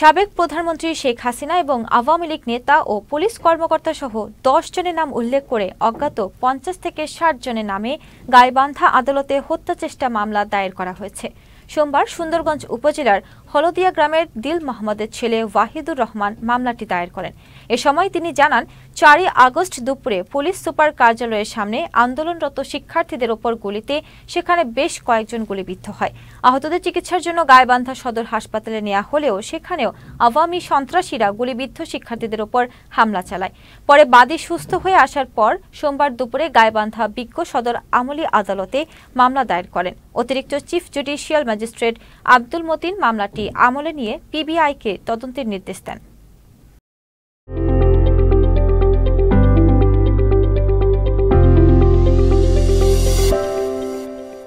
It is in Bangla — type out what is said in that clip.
সাবেক প্রধানমন্ত্রী শেখ হাসিনা এবং আওয়ামী লীগ নেতা ও পুলিশ কর্মকর্তা সহ দশ জনের নাম উল্লেখ করে অজ্ঞাত পঞ্চাশ থেকে ষাট জনের নামে গাইবান্ধা আদালতে হত্যাচেষ্টা মামলা দায়ের করা হয়েছে। সোমবার সুন্দরগঞ্জ উপজেলার হলদিয়া গ্রামের দিল মোহাম্মদের ছেলে ওয়াহিদুর রহমান মামলাটি দায়ের করেন। এ সময় তিনি জানান, চারই আগস্ট দুপুরে পুলিশ সুপার কার্যালয়ের সামনে আন্দোলনরত শিক্ষার্থীদের ওপর গুলিতে সেখানে বেশ কয়েকজন গুলিবিদ্ধ হয়। আহতদের চিকিৎসার জন্য গাইবান্ধা সদর হাসপাতালে নেওয়া হলেও সেখানেও আওয়ামী সন্ত্রাসীরা গুলিবিদ্ধ শিক্ষার্থীদের ওপর হামলা চালায়। পরে বাদী সুস্থ হয়ে আসার পর সোমবার দুপুরে গাইবান্ধা বিজ্ঞ সদর আমলি আদালতে মামলা দায়ের করেন। অতিরিক্ত chief judicial magistrate Abdul Matin মামলাটি আমলে নিয়ে পিবিআইকে তদন্তের নির্দেশ দেন।